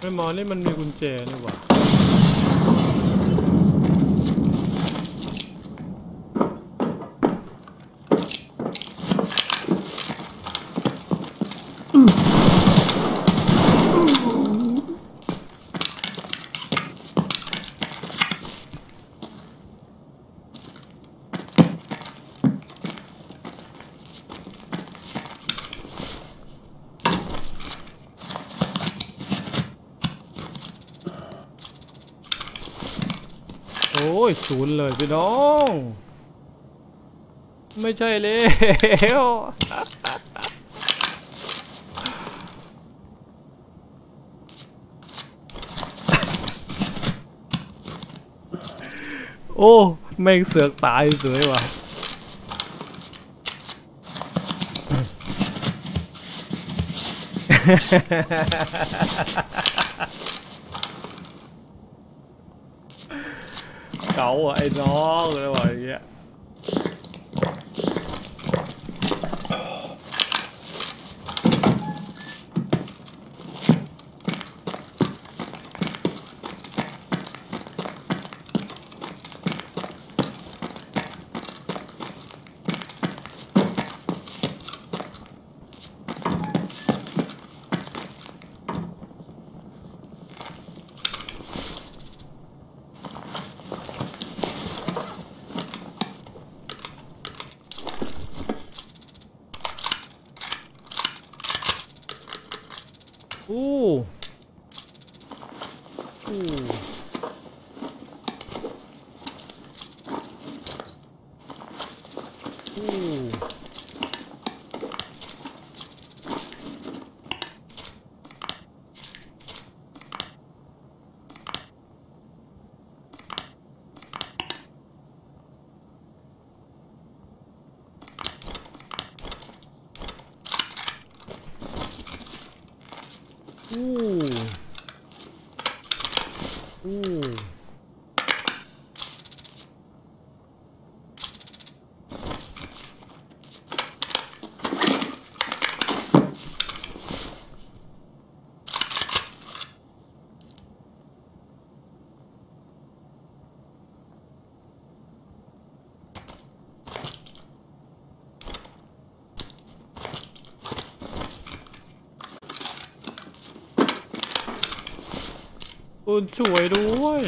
ไอ้หมอนี่มันมีกุญแจนี่หว่า อ้ยศูนย์เลยพี่น้อง ไม่ใช่แล้วโอ้แม่งเสือกตายสวยว่ะเก๋าอะไอ้น้องเลยว่า อย่างเงี้ยอู้ อู้อู้อู้ อู้คุ ณช่วยด้วย